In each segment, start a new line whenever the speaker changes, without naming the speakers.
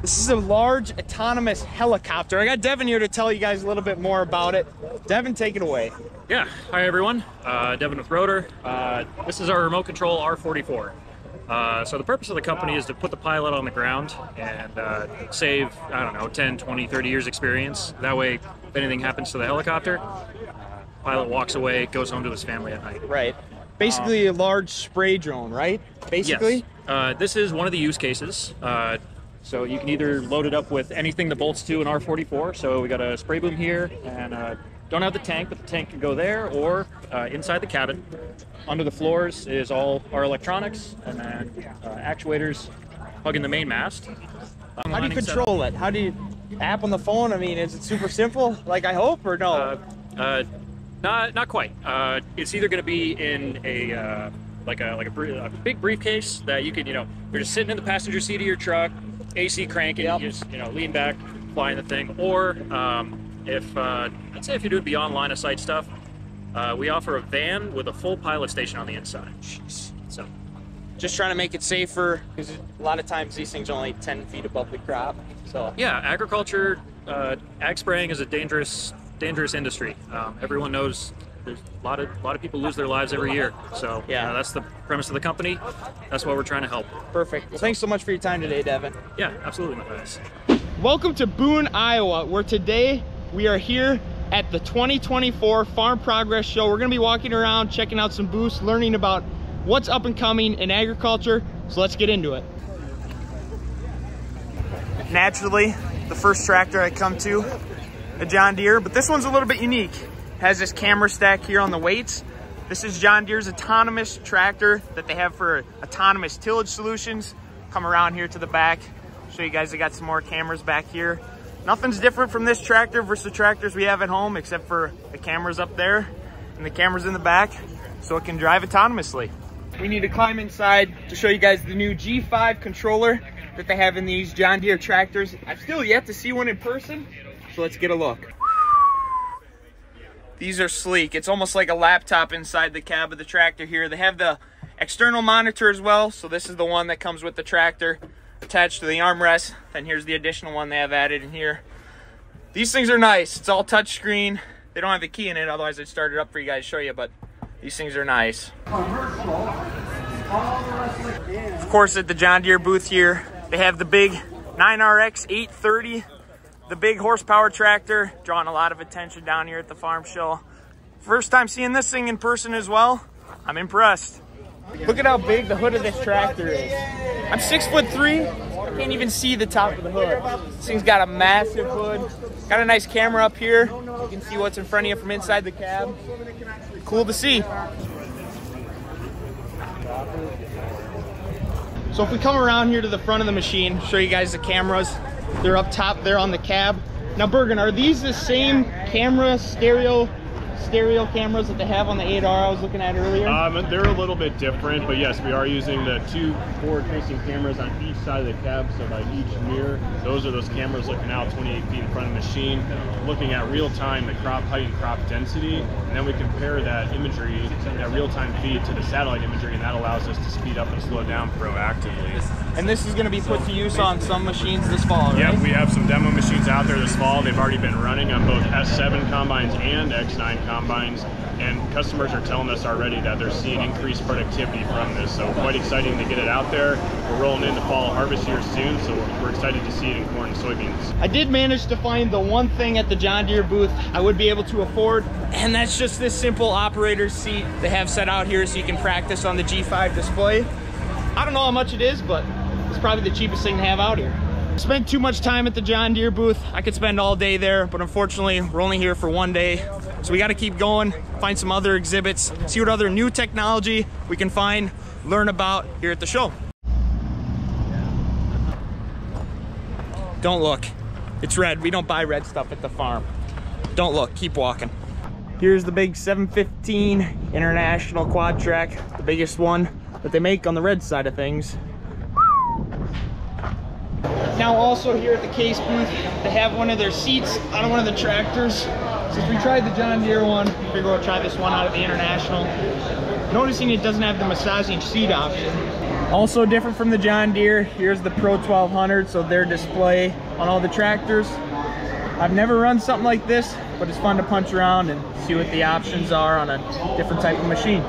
This is a large autonomous helicopter. I got Devin here to tell you guys a little bit more about it. Devin, take it away.
Yeah, hi everyone. Uh, Devin with Rotor. Uh, this is our remote control R44. Uh, so the purpose of the company is to put the pilot on the ground and uh, save, I don't know, 10, 20, 30 years experience. That way, if anything happens to the helicopter, pilot walks away, goes home to his family at night.
Right. Basically a large spray drone, right? Basically?
Yes. Uh, this is one of the use cases. So you can either load it up with anything that bolts to an R44. So we got a spray boom here and uh, don't have the tank, but the tank can go there or uh, inside the cabin. Under the floors is all our electronics and then uh, actuators hugging the main mast.
How do you control it? How do you app on the phone? I mean, is it super simple, like I hope, or no?
Uh, uh, not not quite. Uh, it's either going to be in a uh, like a like a, br- a big briefcase that you can you know you're just sitting in the passenger seat of your truck, AC cranking,
Yep.
you just you know lean back, flying the thing. Or um, if uh, I'd say if you're doing beyond line of sight stuff, uh, we offer a van with a full pilot station on the inside. So
Just trying to make it safer, because a lot of times these things are only 10 feet above the crop. So
yeah, agriculture, uh, ag spraying is a dangerous dangerous industry. Um, everyone knows. There's a lot of a lot of people lose their lives every year. So
Yeah.
yeah, that's the premise of the company. That's what we're trying to help.
perfect. Well, thanks so much for your time today, Devin.
Yeah, absolutely, my friends.
Welcome to Boone, Iowa, where today we are here at the 2024 Farm Progress Show. We're gonna be walking around, checking out some booths, learning about what's up and coming in agriculture. So let's get into it. Naturally, the first tractor I come to, a John Deere, but this one's a little bit unique. Has this camera stack here on the weights. This is John Deere's autonomous tractor that they have for autonomous tillage solutions. Come around here to the back, show you guys I got some more cameras back here. Nothing's different from this tractor versus the tractors we have at home except for the cameras up there and the cameras in the back so it can drive autonomously. We need to climb inside to show you guys the new G5 controller that they have in these John Deere tractors. I've still yet to see one in person, so let's get a look. These are sleek. It's almost like a laptop inside the cab of the tractor here. They have the external monitor as well. So this is the one that comes with the tractor attached to the armrest. Then here's the additional one they have added in here. These things are nice. It's all touchscreen. They don't have the key in it, otherwise I'd start it up for you guys to show you, but these things are nice. Of course, at the John Deere booth here, they have the big 9RX 830 the big horsepower tractor, drawing a lot of attention down here at the farm show. First time seeing this thing in person as well. I'm impressed. Look at how big the hood of this tractor is. I'm six foot three. I can't even see the top of the hood. This thing's got a massive hood. Got a nice camera up here. You can see what's in front of you from inside the cab. Cool to see. So if we come around here to the front of the machine, show you guys the cameras. They're up top there on the cab. Now Bergen, are these the same camera stereo stereo cameras that they have on the 8R I was looking at earlier?
Um, they're a little bit different, but yes, we are using the two forward-facing cameras on each side of the cab. So by each mirror, those are those cameras looking out 28 feet in front of the machine, looking at real-time the crop height and crop density, and then we compare that imagery, that real-time feed to the satellite imagery, and that allows us to speed up and slow down proactively.
and this is going to be put to use on some machines this fall, right?
Yeah, we have some demo machines out there this fall. They've already been running on both S7 combines and X9 combines, and customers are telling us already that they're seeing increased productivity from this. So quite exciting to get it out there. We're rolling into fall harvest here soon, so we're, excited to see it in corn and soybeans.
I did manage to find the one thing at the John Deere booth I would be able to afford, and that's just this simple operator's seat they have set out here so you can practice on the G5 display. I don't know how much it is, but it's probably the cheapest thing to have out here. Spent too much time at the John Deere booth. I could spend all day there, but unfortunately, we're only here for one day. So we got to keep going, find some other exhibits, see what other new technology we can find, learn about here at the show. Don't look. It's red. We don't buy red stuff at the farm. Don't look. Keep walking. Here's the big 715 International Quad Track, the biggest one that they make on the red side of things. Now also here at the case booth, they have one of their seats on one of the tractors. Since we tried the John Deere one, figure we'll try this one out of the International. Noticing it doesn't have the massaging seat option. Also different from the John Deere, here's the Pro 1200, so their display on all the tractors. I've never run something like this, but it's fun to punch around and see what the options are on a different type of machine.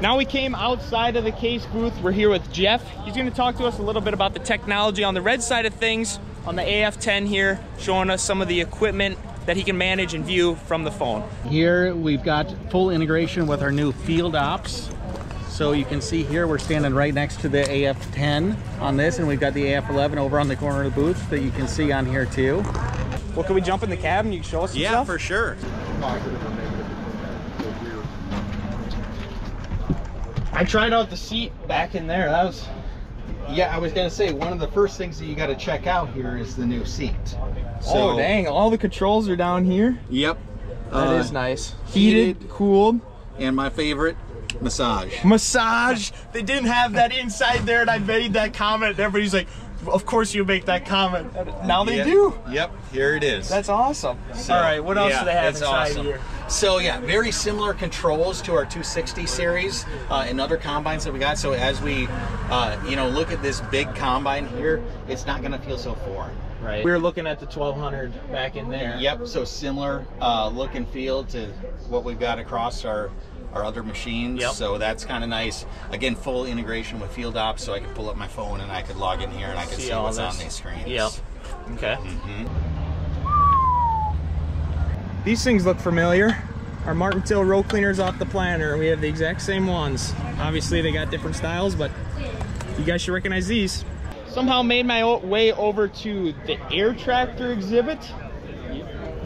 Now we came outside of the case booth. We're here with Jeff. He's gonna talk to us a little bit about the technology on the red side of things on the AF10 here, showing us some of the equipment that he can manage and view from the phone.
Here we've got full integration with our new field ops. So you can see here we're standing right next to the AF10 on this and we've got the AF11 over on the corner of the booth that you can see on here too.
Well, can we jump in the cab and you can show us some
Yeah,
stuff?
for sure.
I tried out the seat back in there. That was
Yeah, I was gonna say one of the first things that you got to check out here is the new seat.
oh dang! All the controls are down here.
Yep.
That
Uh,
is nice. Heated,
heated.
cooled,
And my favorite, massage.
massage. They didn't have that inside there, and I made that comment. Everybody's like, "Of course you make that comment." Now they
Yep.
do.
Yep, here it is.
That's awesome.
So,
All right, what else
yeah,
do they have inside
awesome.
here?
So yeah, very similar controls to our 260 series uh, and other combines that we got. So as we, uh, you know, look at this big combine here, it's not going to feel so foreign, right?
We were looking at the 1200 back in there.
Yep. So similar uh, look and feel to what we've got across our our other machines.
Yep.
So that's kind of nice. Again, full integration with Field Ops, so I could pull up my phone and I could log in here and I could
See
see,
all
what's
this.
on these screens.
Yep. Okay.
Mhm.
These things look familiar. Our Martin Till row cleaners off the planner. We have the exact same ones. Obviously they got different styles, but you guys should recognize these. Somehow made my way over to the air tractor exhibit.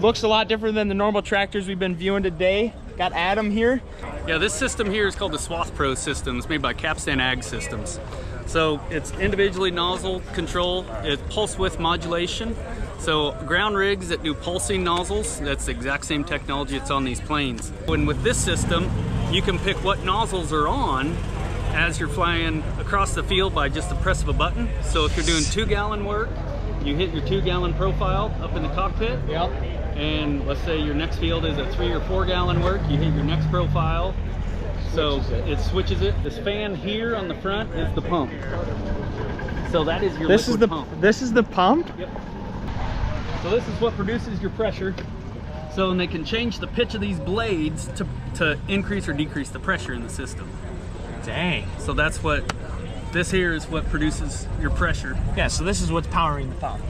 Looks a lot different than the normal tractors we've been viewing today. Got Adam here.
Yeah, this system here is called the Swath Pro system. It's made by Capstan Ag Systems. So it's individually nozzle control, it's pulse width modulation. So ground rigs that do pulsing nozzles, that's the exact same technology that's on these planes. And with this system, you can pick what nozzles are on as you're flying across the field by just the press of a button. So if you're doing two gallon work, you hit your two gallon profile up in the cockpit.
Yep.
And let's say your next field is a three or four gallon work, you hit your next profile. So it. switches it. This fan here on the front is the pump. So that is your
This is the
pump.
this is the pump.
Yep. So this is what produces your pressure. So and they can change the pitch of these blades to, to increase or decrease the pressure in the system.
Dang.
So that's what this here is what produces your pressure.
Yeah, so this is what's powering the pump.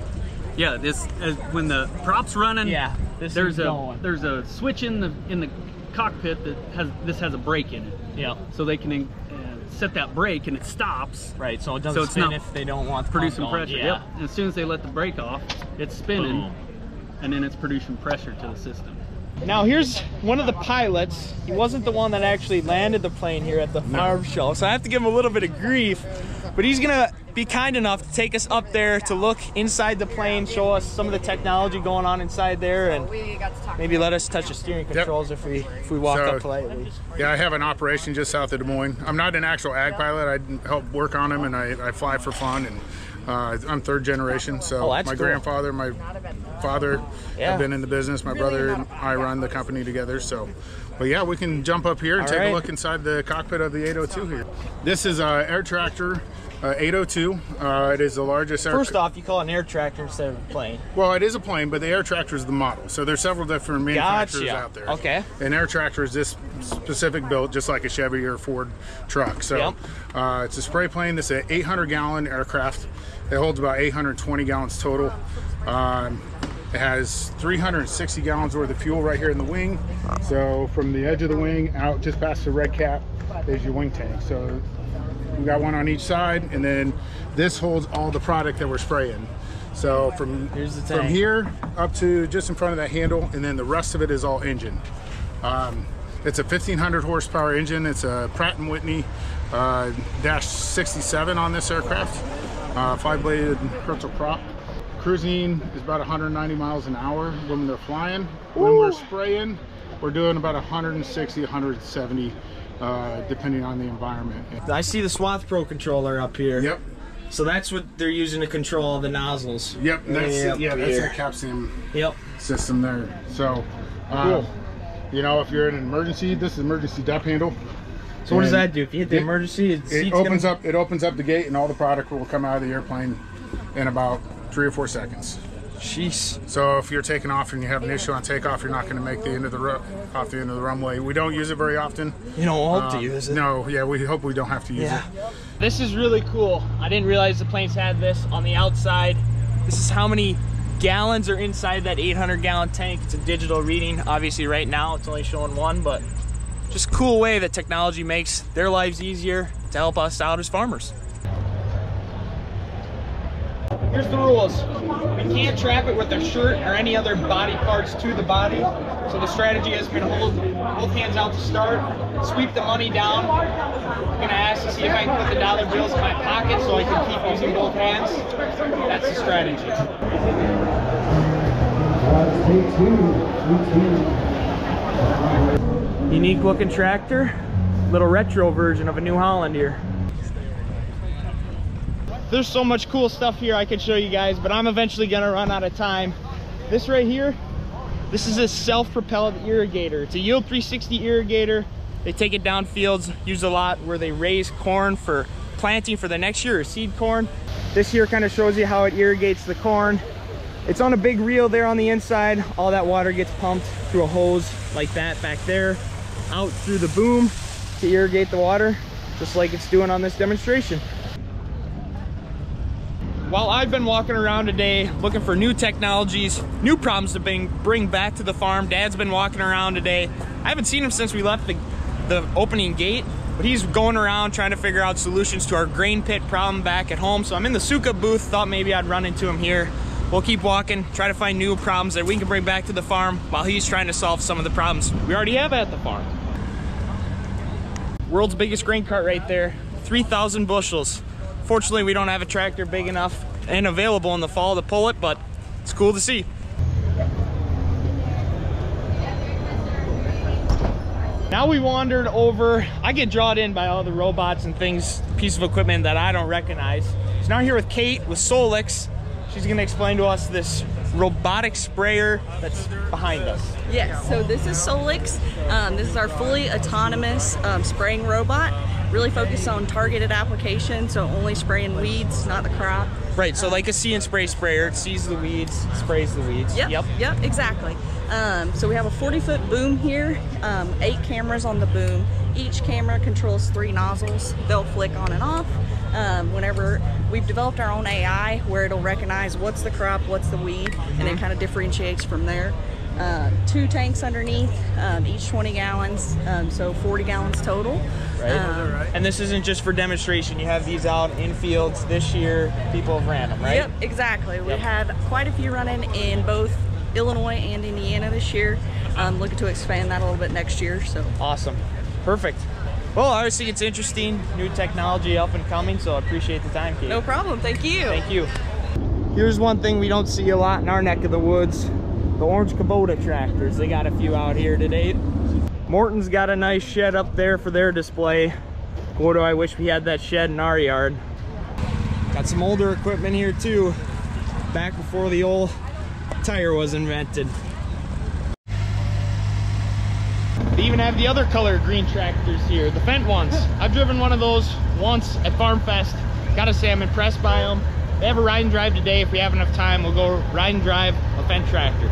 Yeah, this uh, when the prop's running.
Yeah, this
there's
is
a
going.
there's a switch in the in the cockpit that has this has a brake in it.
Yep.
So they can uh, set that brake and it stops.
Right, so it doesn't
So it's
spin
not
if they don't want the
Producing pressure.
Yeah.
Yep. And as soon as they let the brake off, it's spinning,
Boom.
and then it's producing pressure to the system.
Now here's one of the pilots. He wasn't the one that actually landed the plane here at the farm show, so I have to give him a little bit of grief. But he's gonna be kind enough to take us up there to look inside the plane, show us some of the technology going on inside there, and
we got to talk.
maybe let us touch the steering controls if we if we walk
So-
up politely.
Yeah, I have an operation just south of Des Moines. I'm not an actual ag pilot. I help work on them, and I, I fly for fun. And uh, I'm third generation. So
Oh,
my
cool.
grandfather, my father
Yeah.
have been in the business. My brother and I run the company together. So, but yeah, we can jump up here and
All
take
right.
a look inside the cockpit of the 802 here. This is a air tractor. Uh, 802. Uh, it is the largest air.
First off, you call it an air tractor instead of a plane.
Well, it is a plane, but the air tractor is the model. So there's several different manufacturers
Gotcha.
out there.
Okay.
An air tractor is this specific built, just like a Chevy or Ford truck. So
Yep.
uh, it's a spray plane. This is an 800 gallon aircraft. It holds about 820 gallons total. Um, it has 360 gallons worth of fuel right here in the wing. So from the edge of the wing out just past the red cap is your wing tank. So we got one on each side, and then this holds all the product that we're spraying. So from
Here's the
from here up to just in front of that handle, and then the rest of it is all engine. Um, it's a 1500 horsepower engine. It's a Pratt and Whitney uh, Dash 67 on this aircraft. Uh, five-bladed Hartzell prop. Cruising is about 190 miles an hour when they're flying. When we're spraying, we're doing about 160, 170, uh, depending on the environment.
I see the Swath Pro controller up here.
Yep.
So that's what they're using to control the nozzles.
Yep. That's,
up
yeah, that's
here.
that Capstan
Yep.
system there. So, um,
Cool.
you know, if you're in an emergency, this is emergency depth handle.
So what does that do? If you hit the
it-
emergency, it,
It opens up. It opens up the gate, and all the product will come out of the airplane in about three or four seconds.
Jeez.
So if you're taking off and you have an issue on takeoff, you're not going to make the end of the ru- off the end of the runway. We don't use it very often.
You don't hope to
Um,
use it.
No, yeah, we hope we don't have to use
Yeah.
it.
This is really cool. I didn't realize the planes had this on the outside. This is how many gallons are inside that 800 gallon tank. It's a digital reading. Obviously right now it's only showing one, but just a cool way that technology makes their lives easier to help us out as farmers. Here's the rules. We can't trap it with a shirt or any other body parts to the body. So the strategy is we're gonna hold both hands out to start, sweep the money down. I'm gonna ask to see if I can put the dollar bills in my pocket so I can keep using both hands. That's the strategy. Unique looking tractor, little retro version of a New Holland here. There's so much cool stuff here I could show you guys, but I'm eventually gonna run out of time. This right here, this is a self-propelled irrigator. It's a Yield 360 irrigator. They take it down fields, use a lot where they raise corn for planting for the next year or seed corn. This here kind of shows you how it irrigates the corn. It's on a big reel there on the inside. All that water gets pumped through a hose like that back there, out through the boom to irrigate the water, just like it's doing on this demonstration. While I've been walking around today looking for new technologies, new problems to bring, bring back to the farm, Dad's been walking around today. I haven't seen him since we left the, the opening gate, but he's going around trying to figure out solutions to our grain pit problem back at home. So I'm in the Sukup booth, thought maybe I'd run into him here. We'll keep walking, try to find new problems that we can bring back to the farm while he's trying to solve some of the problems we already have at the farm. World's biggest grain cart right there, 3,000 bushels. Fortunately, we don't have a tractor big enough and available in the fall to pull it, but it's cool to see. Now we wandered over, I get drawn in by all the robots and things, piece of equipment that I don't recognize. So now I'm here with Kate with Solix. She's gonna explain to us this robotic sprayer that's behind us.
Yes, so this is Solix. Um, this is our fully autonomous um, spraying robot. Really focused on targeted application, so only spraying weeds, not the crop.
Right, so like a see and spray sprayer, it sees the weeds, sprays the weeds.
Yep, yep, exactly. Um, so we have a 40 foot boom here, um, eight cameras on the boom. Each camera controls three nozzles. They'll flick on and off. Um, whenever we've developed our own AI where it'll recognize what's the crop, what's the weed, and it kind of differentiates from there. Uh, two tanks underneath, um, each 20 gallons, um, so 40 gallons total.
Right.
Um,
And this isn't just for demonstration. You have these out in fields this year. People have ran them, right?
Yep, exactly. We
Yep.
had quite a few running in both Illinois and Indiana this year. Um, looking to expand that a little bit next year. So
Awesome. Perfect. Well, obviously it's interesting, new technology up and coming, so I appreciate the time, Kate.
no problem. Thank you.
Thank you. Here's one thing we don't see a lot in our neck of the woods. The orange Kubota tractors. They got a few out here today. Morton's got a nice shed up there for their display. Boy, do I wish we had that shed in our yard. Got some older equipment here too. Back before the old tire was invented. They even have the other color green tractors here, the Fendt ones. I've driven one of those once at Farm Fest. Gotta say I'm impressed by them. They have a ride and drive today. If we have enough time, we'll go ride and drive a Fendt tractor.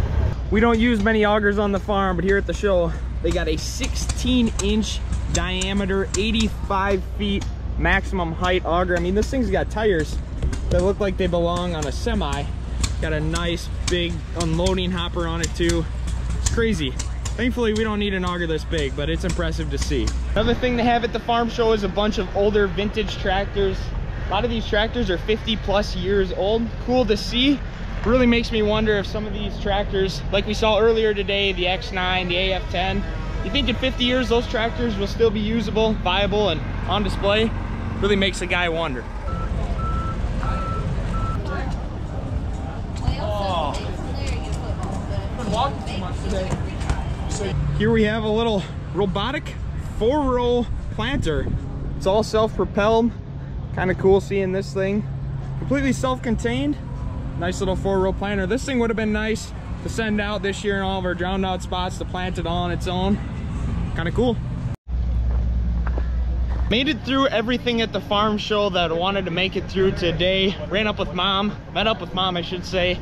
We don't use many augers on the farm, but here at the show, they got a 16 inch diameter, 85 feet maximum height auger. I mean, this thing's got tires that look like they belong on a semi. Got a nice big unloading hopper on it too. It's crazy. Thankfully, we don't need an auger this big, but it's impressive to see. Another thing they have at the farm show is a bunch of older vintage tractors. A lot of these tractors are 50 plus years old. Cool to see. Really makes me wonder if some of these tractors, like we saw earlier today, the X9, the AF10, you think in 50 years those tractors will still be usable, viable, and on display? Really makes a guy wonder. Here we have a little robotic four-row planter. It's all self-propelled. Kind of cool seeing this thing. Completely self-contained. Nice little four-row planter. This thing would have been nice to send out this year in all of our drowned out spots to plant it all on its own. Kind of cool. Made it through everything at the farm show that I wanted to make it through today. Ran up with mom, met up with mom, I should say,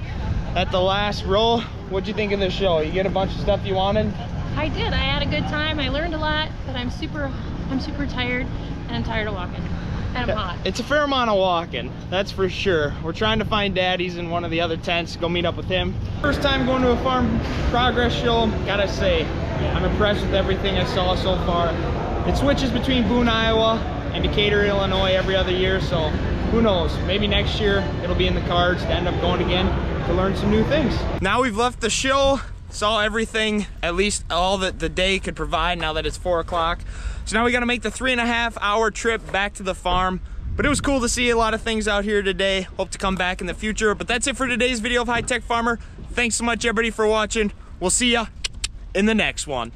at the last row. What'd you think of the show? You get a bunch of stuff you wanted?
I did. I had a good time. I learned a lot, but I'm super, I'm super tired, and I'm tired of walking, and I'm hot.
It's a fair amount of walking, that's for sure. We're trying to find Daddy's in one of the other tents, go meet up with him. First time going to a farm progress show, gotta say, I'm impressed with everything I saw so far. It switches between Boone, Iowa and Decatur, Illinois every other year, so who knows? Maybe next year it'll be in the cards to end up going again to learn some new things. Now we've left the show, saw everything, at least all that the day could provide now that it's four o'clock. So now we gotta make the three and a half hour trip back to the farm. But it was cool to see a lot of things out here today. Hope to come back in the future. But that's it for today's video of HiTech Farmer. Thanks so much everybody for watching. We'll see ya in the next one.